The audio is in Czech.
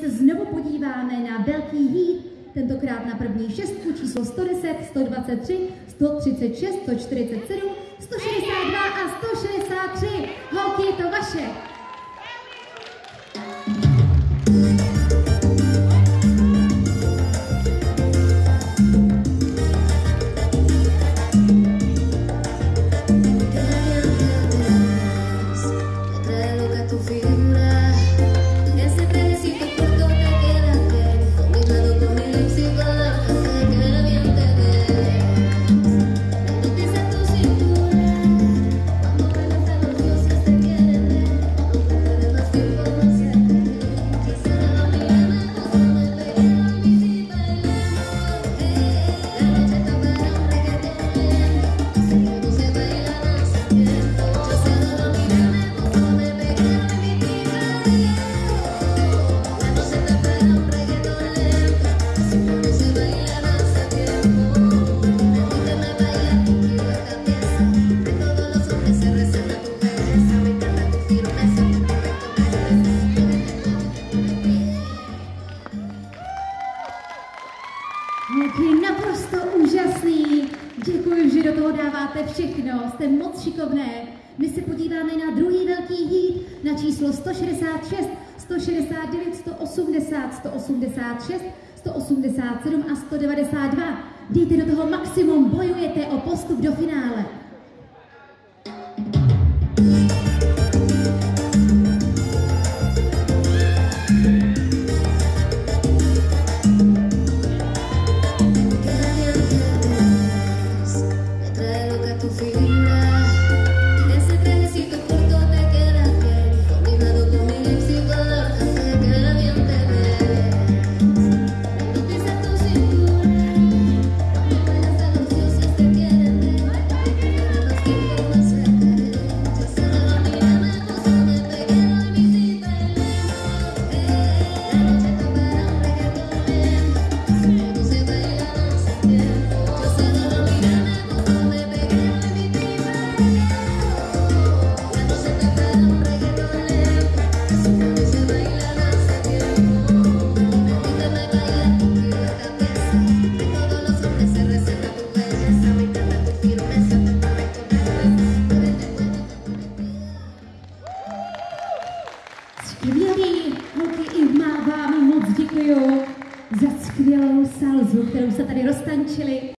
se znovu podíváme na velký hit, tentokrát na první šestku číslo 110, 123, 136, 147, 162 naprosto úžasný. Děkuji, že do toho dáváte všechno. Jste moc šikovné. My se podíváme na druhý velký hit na číslo 166, 169, 180, 186, 187 a 192. Dejte do toho maximum, bojujete o postup do finále. tu vida. Skvělý, holky, i má vám moc děkuju za skvělou salzu, kterou se tady roztančili.